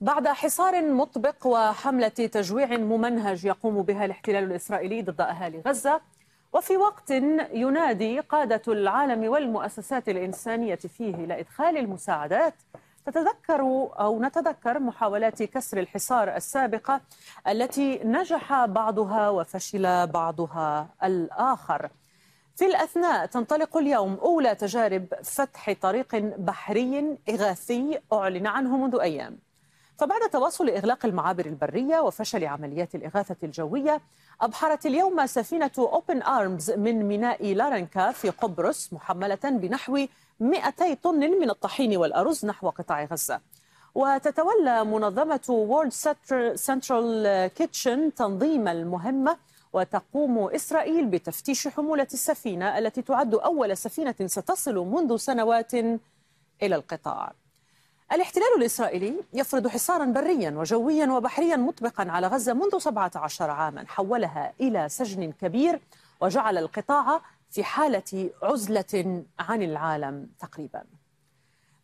بعد حصار مطبق وحملة تجويع ممنهج يقوم بها الاحتلال الإسرائيلي ضد أهالي غزة وفي وقت ينادي قادة العالم والمؤسسات الإنسانية فيه إلى إدخال المساعدات تتذكر أو نتذكر محاولات كسر الحصار السابقة التي نجح بعضها وفشل بعضها الآخر. في الأثناء تنطلق اليوم أولى تجارب فتح طريق بحري إغاثي أعلن عنه منذ أيام. فبعد تواصل إغلاق المعابر البرية وفشل عمليات الإغاثة الجوية أبحرت اليوم سفينة Open Arms من ميناء لارنكا في قبرص محملة بنحو 200 طن من الطحين والأرز نحو قطاع غزة. وتتولى منظمة World Central Kitchen تنظيم المهمة وتقوم إسرائيل بتفتيش حمولة السفينة التي تعد أول سفينة ستصل منذ سنوات إلى القطاع الاحتلال الإسرائيلي يفرض حصارا بريا وجويا وبحريا مطبقا على غزة منذ 17 عاما حولها إلى سجن كبير وجعل القطاع في حالة عزلة عن العالم تقريبا.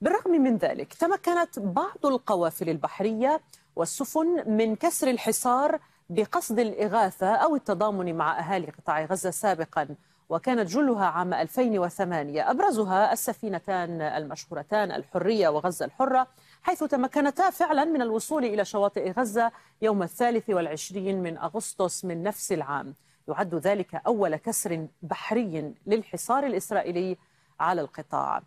بالرغم من ذلك تمكنت بعض القوافل البحرية والسفن من كسر الحصار بقصد الإغاثة أو التضامن مع أهالي قطاع غزة سابقا. وكانت جلها عام 2008 أبرزها السفينتان المشهورتان الحرية وغزة الحرة حيث تمكنتا فعلا من الوصول إلى شواطئ غزة يوم الثالث والعشرين من أغسطس من نفس العام. يعد ذلك أول كسر بحري للحصار الإسرائيلي على القطاع.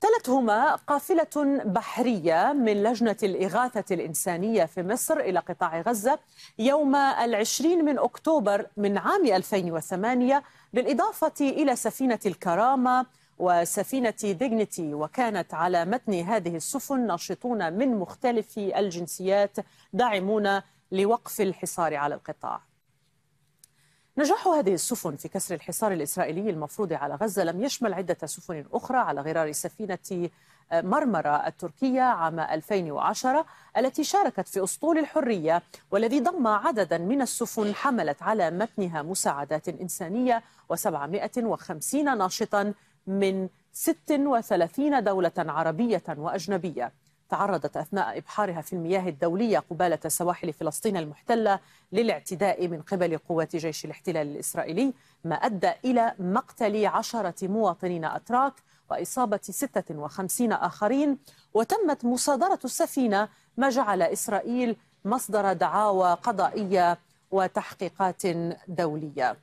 تلتهما قافلة بحرية من لجنة الإغاثة الإنسانية في مصر إلى قطاع غزة يوم العشرين من أكتوبر من عام 2008 بالإضافة إلى سفينة الكرامة وسفينة ديجنتي وكانت على متن هذه السفن ناشطون من مختلف الجنسيات داعمون لوقف الحصار على القطاع. نجاح هذه السفن في كسر الحصار الإسرائيلي المفروض على غزة لم يشمل عدة سفن أخرى على غرار سفينة مرمرة التركية عام 2010 التي شاركت في أسطول الحرية والذي ضم عددا من السفن حملت على متنها مساعدات إنسانية و750 ناشطا من 36 دولة عربية وأجنبية. تعرضت أثناء إبحارها في المياه الدولية قبالة سواحل فلسطين المحتلة للاعتداء من قبل قوات جيش الاحتلال الإسرائيلي ما أدى إلى مقتل عشرة مواطنين أتراك وإصابة 56 آخرين. وتمت مصادرة السفينة ما جعل إسرائيل مصدر دعاوى قضائية وتحقيقات دولية.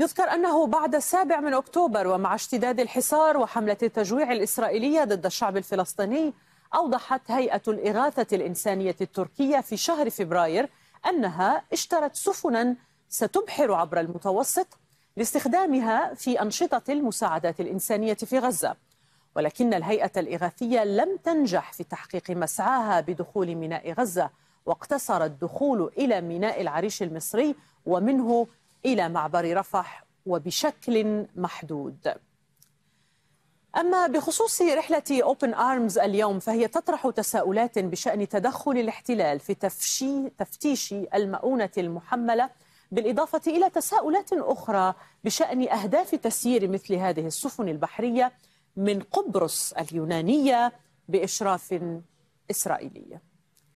يذكر أنه بعد السابع من أكتوبر ومع اشتداد الحصار وحملة التجويع الإسرائيلية ضد الشعب الفلسطيني أوضحت هيئة الإغاثة الإنسانية التركية في شهر فبراير أنها اشترت سفنا ستبحر عبر المتوسط لاستخدامها في أنشطة المساعدات الإنسانية في غزة. ولكن الهيئة الإغاثية لم تنجح في تحقيق مسعاها بدخول ميناء غزة واقتصر الدخول إلى ميناء العريش المصري ومنه إلى معبر رفح وبشكل محدود. أما بخصوص رحلة أوبن آرمز اليوم فهي تطرح تساؤلات بشأن تدخل الاحتلال في تفشي تفتيش المؤونة المحملة بالإضافة إلى تساؤلات أخرى بشأن أهداف تسيير مثل هذه السفن البحرية من قبرص اليونانية بإشراف إسرائيلي.